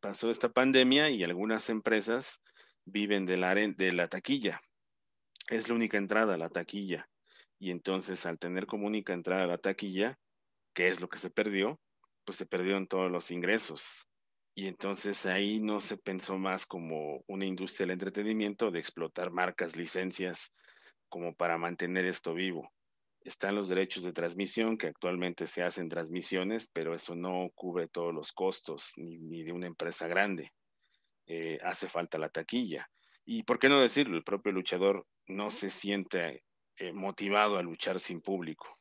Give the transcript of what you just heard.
pasó esta pandemia y algunas empresas viven de la, de la taquilla. Es la única entrada la taquilla. Y entonces al tener como única entrada la taquilla, que es lo que se perdió, pues se perdieron todos los ingresos. Y entonces ahí no se pensó más como una industria del entretenimiento de explotar marcas, licencias, como para mantener esto vivo. Están los derechos de transmisión, que actualmente se hacen transmisiones, pero eso no cubre todos los costos, ni, de una empresa grande. Eh, hace falta la taquilla. Y por qué no decirlo, el propio luchador no se siente eh, motivado a luchar sin público.